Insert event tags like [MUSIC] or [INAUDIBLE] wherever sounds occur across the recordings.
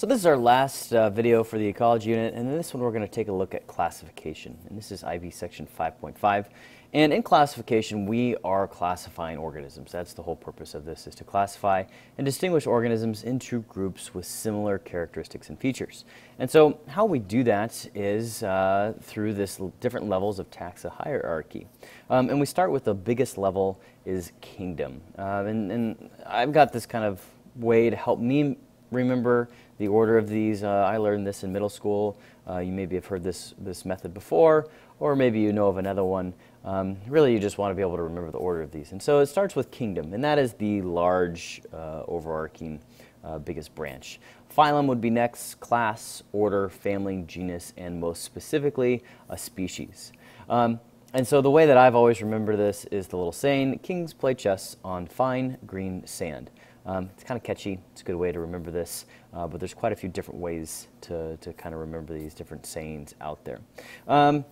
So this is our last uh, video for the ecology unit, and in this one we're going to take a look at classification. And this is IB section 5.5. And in classification, we are classifying organisms. That's the whole purpose of this, is to classify and distinguish organisms into groups with similar characteristics and features. And so how we do that is uh, through this different levels of taxa hierarchy. Um, and we start with the biggest level is kingdom. Uh, and, and I've got this kind of way to help me remember the order of these. Uh, I learned this in middle school. Uh, you maybe have heard this, this method before, or maybe you know of another one. Um, really, you just want to be able to remember the order of these. And so it starts with kingdom, and that is the large, uh, overarching, uh, biggest branch. Phylum would be next, class, order, family, genus, and most specifically, a species. Um, and so the way that I've always remembered this is the little saying, kings play chess on fine green sand. Um, it's kind of catchy. It's a good way to remember this, uh, but there's quite a few different ways to, to kind of remember these different sayings out there. Um,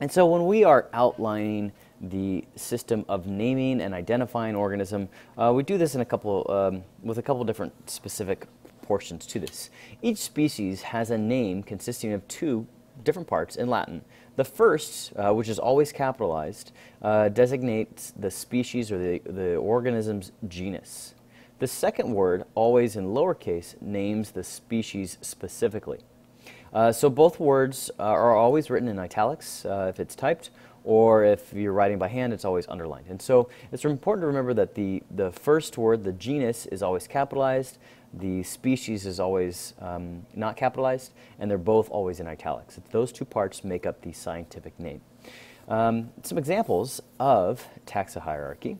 and so when we are outlining the system of naming and identifying organism, uh, we do this in a couple um, with a couple different specific portions to this. Each species has a name consisting of two different parts in Latin. The first, uh, which is always capitalized, uh, designates the species or the, the organism's genus. The second word, always in lowercase, names the species specifically. Uh, so both words uh, are always written in italics uh, if it's typed, or if you're writing by hand, it's always underlined. And so it's important to remember that the, the first word, the genus, is always capitalized, the species is always um, not capitalized, and they're both always in italics. Those two parts make up the scientific name. Um, some examples of taxa hierarchy.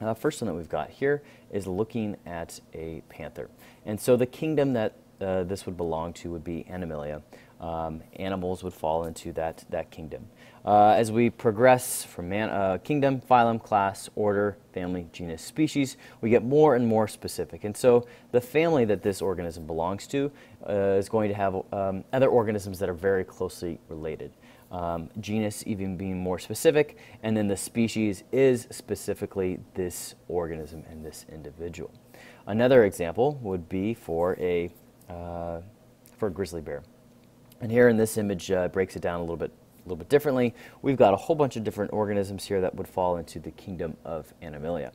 Uh, first one that we've got here is looking at a panther. And so the kingdom that uh, this would belong to would be Animalia. Um, animals would fall into that, that kingdom. Uh, as we progress from man, uh, kingdom, phylum, class, order, family, genus, species, we get more and more specific. And so the family that this organism belongs to uh, is going to have um, other organisms that are very closely related um, genus even being more specific, and then the species is specifically this organism and this individual. Another example would be for a, uh, for a grizzly bear. And here in this image uh, breaks it down a little bit a little bit differently. We've got a whole bunch of different organisms here that would fall into the kingdom of Animalia.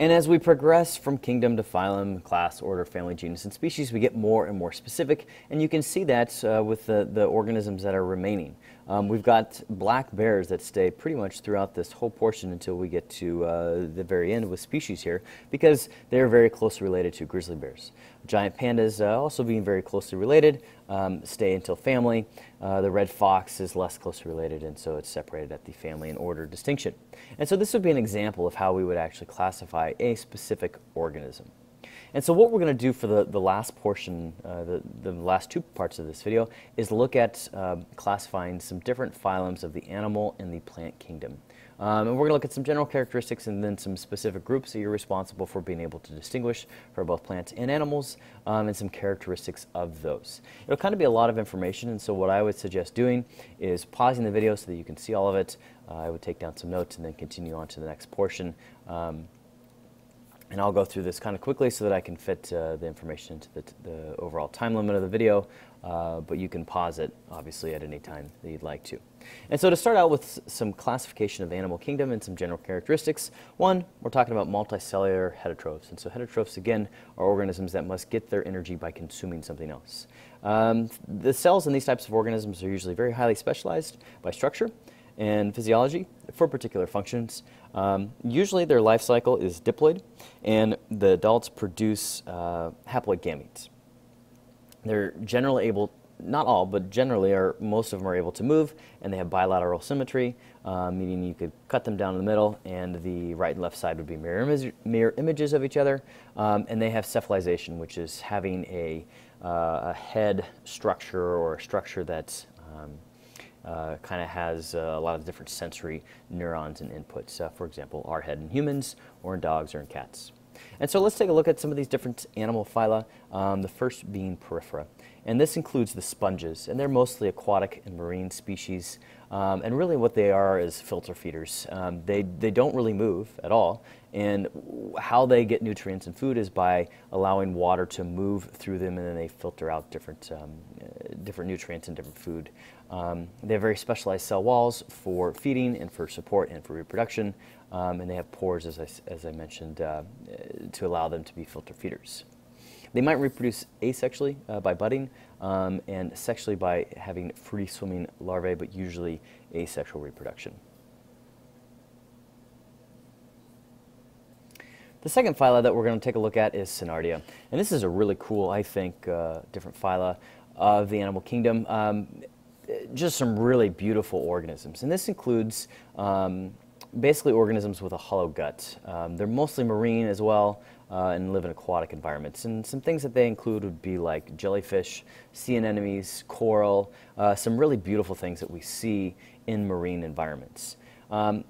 And as we progress from kingdom to phylum, class, order, family, genus, and species, we get more and more specific. And you can see that uh, with the, the organisms that are remaining. Um, we've got black bears that stay pretty much throughout this whole portion until we get to uh, the very end with species here because they're very closely related to grizzly bears. Giant pandas uh, also being very closely related, um, stay until family. Uh, the red fox is less closely related and so it's separated at the family and order distinction. And so this would be an example of how we would actually classify a specific organism. And so what we're going to do for the, the last portion, uh, the, the last two parts of this video, is look at uh, classifying some different phylums of the animal and the plant kingdom. Um, and we're going to look at some general characteristics and then some specific groups that you're responsible for being able to distinguish for both plants and animals um, and some characteristics of those. It'll kind of be a lot of information and so what I would suggest doing is pausing the video so that you can see all of it. Uh, I would take down some notes and then continue on to the next portion. Um, and I'll go through this kind of quickly so that I can fit uh, the information into the, the, overall time limit of the video, uh, but you can pause it, obviously, at any time that you'd like to. And so to start out with some classification of the animal kingdom and some general characteristics, one, we're talking about multicellular heterotrophs. And so heterotrophs, again, are organisms that must get their energy by consuming something else. Um, the cells in these types of organisms are usually very highly specialized by structure and physiology for particular functions. Um, usually their life cycle is diploid, and the adults produce uh, haploid gametes. They're generally able, not all, but generally are most of them are able to move, and they have bilateral symmetry, uh, meaning you could cut them down in the middle, and the right and left side would be mirror, mirror images of each other, um, and they have cephalization, which is having a, uh, a head structure or a structure that's um, uh, kind of has uh, a lot of different sensory neurons and inputs. Uh, for example, our head in humans, or in dogs, or in cats. And so let's take a look at some of these different animal phyla, um, the first being Porifera. And this includes the sponges, and they're mostly aquatic and marine species. Um, and really what they are is filter feeders. Um, they, they don't really move at all, and how they get nutrients and food is by allowing water to move through them and then they filter out different, um, uh, different nutrients and different food. Um, they have very specialized cell walls for feeding and for support and for reproduction, um, and they have pores, as I, as I mentioned, uh, to allow them to be filter feeders. They might reproduce asexually uh, by budding um, and sexually by having free swimming larvae, but usually asexual reproduction. The second phyla that we're going to take a look at is Cnidaria. And this is a really cool, I think, uh, different phyla of the animal kingdom. Um, just some really beautiful organisms. And this includes um, basically organisms with a hollow gut. Um, they're mostly marine as well uh, and live in aquatic environments. And some things that they include would be like jellyfish, sea anemones, coral, uh, some really beautiful things that we see in marine environments. Um,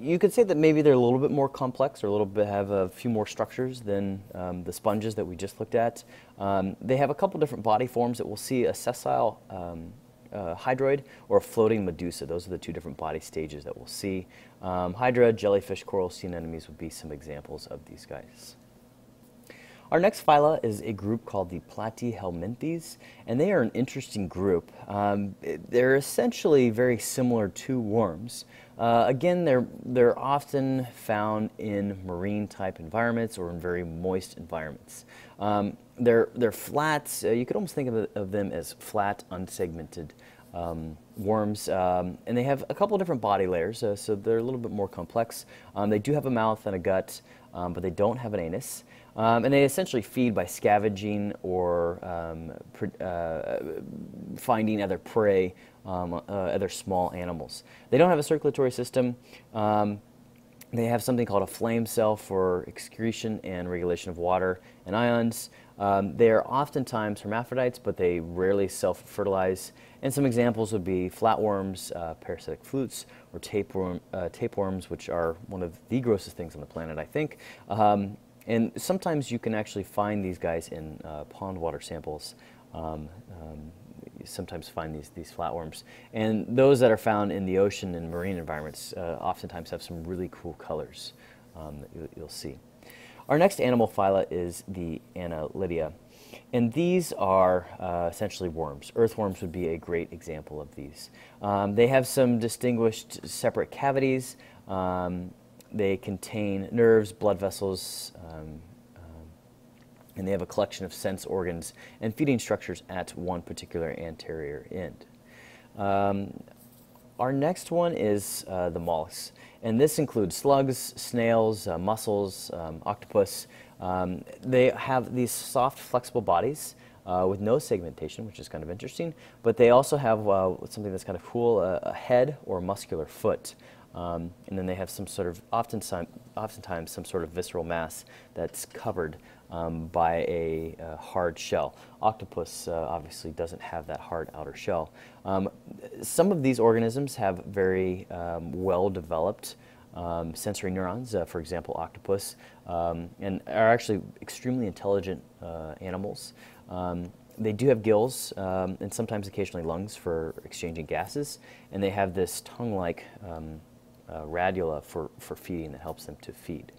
you could say that maybe they're a little bit more complex or a little bit have a few more structures than um, the sponges that we just looked at. Um, they have a couple different body forms that we'll see a sessile um, uh, hydroid or a floating medusa. Those are the two different body stages that we'll see. Um, hydra, jellyfish, coral, sea anemones would be some examples of these guys. Our next phyla is a group called the Platyhelminthes, and they are an interesting group. Um, they're essentially very similar to worms. Uh, again, they're, they're often found in marine type environments or in very moist environments. Um, they're, they're flat, uh, you could almost think of, of, them as flat, unsegmented um, worms, um, and they have a couple different body layers, uh, so they're a little bit more complex. Um, they do have a mouth and a gut, um, but they don't have an anus. Um, and they essentially feed by scavenging or um, uh, finding other prey, um, uh, other small animals. They don't have a circulatory system. Um, they have something called a flame cell for excretion and regulation of water and ions. Um, they are oftentimes hermaphrodites, but they rarely self-fertilize. And some examples would be flatworms, uh, parasitic flukes, or tapeworm, uh, tapeworms, which are one of the grossest things on the planet, I think. And sometimes you can actually find these guys in uh, pond water samples. Um, um, you sometimes find these, these flatworms. And those that are found in the ocean and marine environments uh, oftentimes have some really cool colors um, that you, will see. Our next animal phyla is the Annelida. And these are uh, essentially worms. Earthworms would be a great example of these. Um, they have some distinguished separate cavities. Um, they contain nerves, blood vessels, um, um, and they have a collection of sense organs and feeding structures at one particular anterior end. Um, our next one is uh, the mollusks, and this includes slugs, snails, uh, mussels, um, octopus. Um, they have these soft, flexible bodies uh, with no segmentation, which is kind of interesting, but they also have uh, something that's kind of cool, a head or muscular foot. Um, and then they have some sort of, oftentimes, oftentimes some sort of visceral mass that's covered um, by a, a, hard shell. Octopus uh, obviously doesn't have that hard outer shell. Um, some of these organisms have very um, well-developed um, sensory neurons, uh, for example, octopus, um, and are actually extremely intelligent uh, animals. they do have gills and sometimes occasionally lungs for exchanging gases, and they have this tongue-like uh, radula for, for feeding that helps them to feed.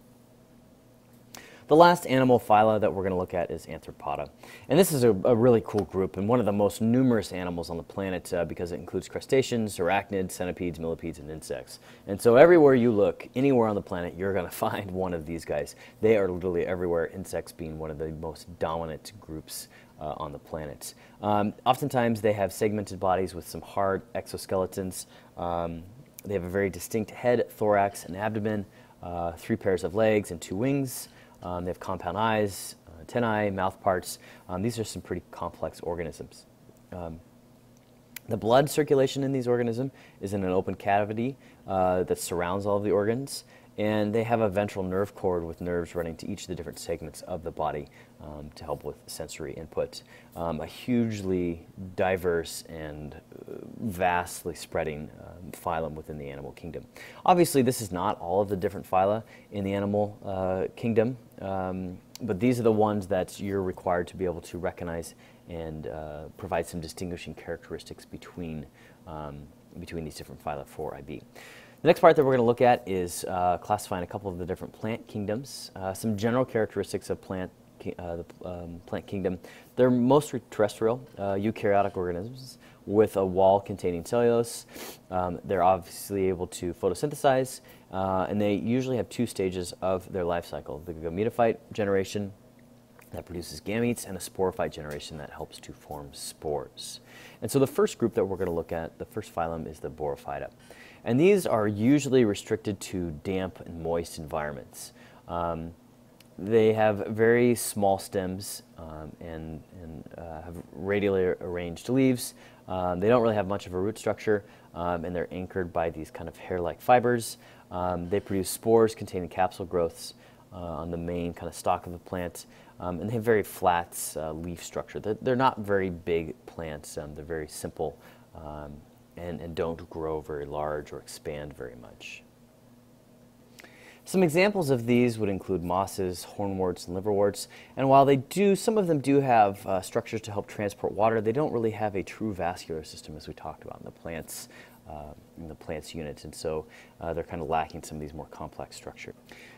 The last animal phyla that we're going to look at is Arthropoda. And this is a, a, really cool group and one of the most numerous animals on the planet uh, because it includes crustaceans, arachnids, centipedes, millipedes, and insects. And so everywhere you look, anywhere on the planet, you're going [LAUGHS] to find one of these guys. They are literally everywhere, insects being one of the most dominant groups uh, on the planet. Um, oftentimes they have segmented bodies with some hard exoskeletons. Um, they have a very distinct head, thorax, and abdomen, uh, three pairs of legs and two wings. Um, they have compound eyes, uh, antennae, mouth parts. Um, these are some pretty complex organisms. Um, the blood circulation in these organisms is in an open cavity uh, that surrounds all of the organs. And they have a ventral nerve cord with nerves running to each of the different segments of the body um, to help with sensory input. Um, a hugely diverse and uh, vastly spreading um, phylum within the animal kingdom. Obviously, this is not all of the different phyla in the animal uh, kingdom, um, but these are the ones that you're required to be able to recognize and uh, provide some distinguishing characteristics between, um, between these different phyla for IB. The next part that we're going to look at is uh, classifying a couple of the different plant kingdoms, uh, some general characteristics of plant, uh, the um, plant kingdom. They're mostly terrestrial, uh, eukaryotic organisms with a wall containing cellulose. Um, they're obviously able to photosynthesize, uh, and they usually have two stages of their life cycle, the gametophyte generation that produces gametes and a sporophyte generation that helps to form spores. And so the first group that we're going to look at, the first phylum, is the Bryophyta. And these are usually restricted to damp and moist environments. Um, they have very small stems um, and, and uh, have radially arranged leaves. Um, they don't really have much of a root structure, um, and they're anchored by these kind of hair-like fibers. Um, they produce spores containing capsule growths uh, on the main kind of stalk of the plant, um, and they have very flat uh, leaf structure. They're, they're, not very big plants. they're very simple and, and don't grow very large or expand very much. Some examples of these would include mosses, hornworts, and liverworts. And while they do, some of them do have uh, structures to help transport water, they don't really have a true vascular system as we talked about in the plants, uh, in the plants units. And so uh, they're kind of lacking some of these more complex structure.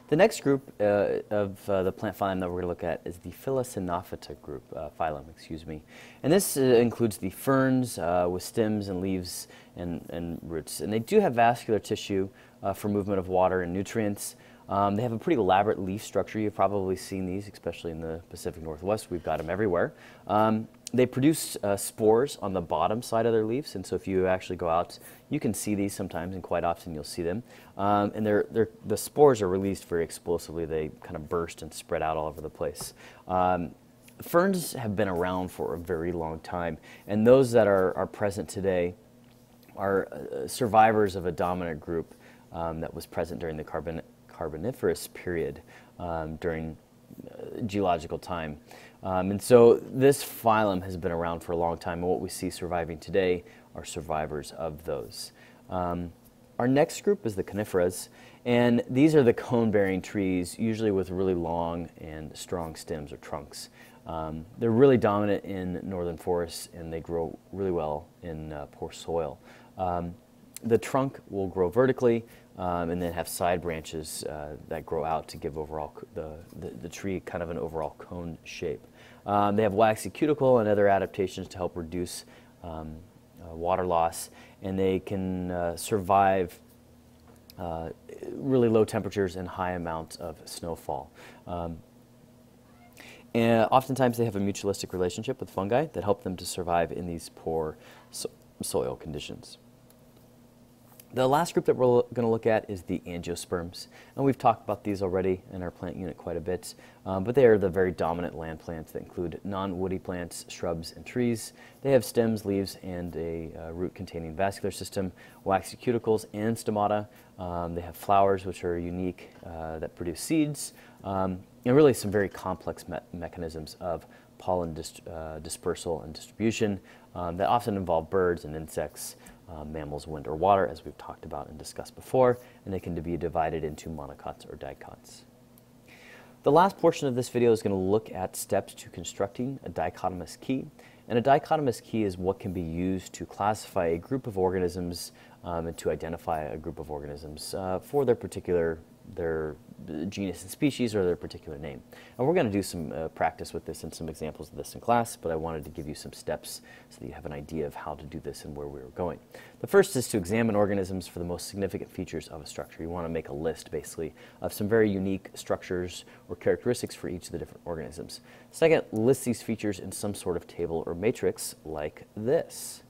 The next group uh, of uh, the plant phylum that we're going to look at is the Filicinophyta group, uh, phylum, excuse me. And this uh, includes the ferns uh, with stems and leaves and, and, roots. And they do have vascular tissue uh, for movement of water and nutrients. Um, they have a pretty elaborate leaf structure. You've probably seen these, especially in the Pacific Northwest. We've got them everywhere. Um, they produce uh, spores on the bottom side of their leaves, and so if you actually go out, you can see these sometimes, and quite often you'll see them. Um, and they're, they're, the spores are released very explosively. They kind of burst and spread out all over the place. Um, ferns have been around for a very long time, and those that are, are present today are uh, survivors of a dominant group um, that was present during the carbon, Carboniferous period um, during uh, geological time. Um, and so this phylum has been around for a long time, and what we see surviving today are survivors of those. Um, our next group is the coniferas, and these are the cone-bearing trees, usually with really long and strong stems or trunks. Um, they're really dominant in northern forests, and they grow really well in uh, poor soil. Um, the trunk will grow vertically um, and then have side branches uh, that grow out to give overall the, the, the, tree kind of an overall cone shape. Um, they have waxy cuticle and other adaptations to help reduce um, uh, water loss, and they can uh, survive uh, really low temperatures and high amounts of snowfall. Um, and oftentimes they have a mutualistic relationship with fungi that help them to survive in these poor so soil conditions. The last group that we're going to look at is the angiosperms. And we've talked about these already in our plant unit quite a bit, um, but they are the very dominant land plants that include non-woody plants, shrubs, and trees. They have stems, leaves, and a uh, root-containing vascular system, waxy cuticles, and stomata. Um, they have flowers, which are unique, uh, that produce seeds, um, and really some very complex me mechanisms of pollen dis uh, dispersal and distribution um, that often involve birds and insects uh, mammals, wind, or water, as we've talked about and discussed before, and they can be divided into monocots or dicots. The last portion of this video is going to look at steps to constructing a dichotomous key. And a dichotomous key is what can be used to classify a group of organisms um, and to identify a group of organisms uh, for their particular their genus and species or their particular name. And we're going to do some uh, practice with this and some examples of this in class, but I wanted to give you some steps so that you have an idea of how to do this and where we were going. The first is to examine organisms for the most significant features of a structure. You want to make a list, basically, of some very unique structures or characteristics for each of the different organisms. Second, list these features in some sort of table or matrix like this.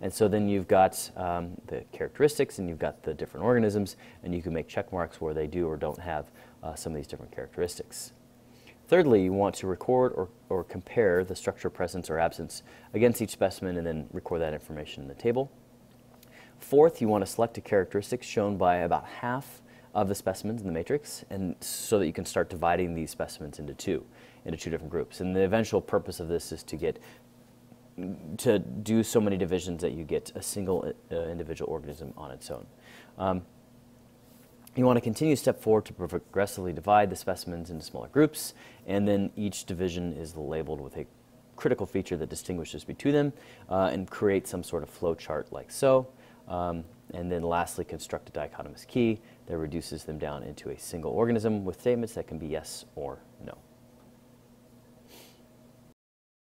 And so then you've got um, the characteristics and you've got the different organisms, and you can make check marks where they do or don't have uh, some of these different characteristics. Thirdly, you want to record or, or compare the structure presence or absence against each specimen and then record that information in the table. Fourth, you want to select a characteristic shown by about half of the specimens in the matrix, and so that you can start dividing these specimens into two, into two different groups. And the eventual purpose of this is to get to do so many divisions that you get a single uh, individual organism on its own. Um, you want to continue step four to progressively divide the specimens into smaller groups, and then each division is labeled with a critical feature that distinguishes between them uh, and create some sort of flow chart like so. Um, and then lastly, construct a dichotomous key that reduces them down into a single organism with statements that can be yes or no.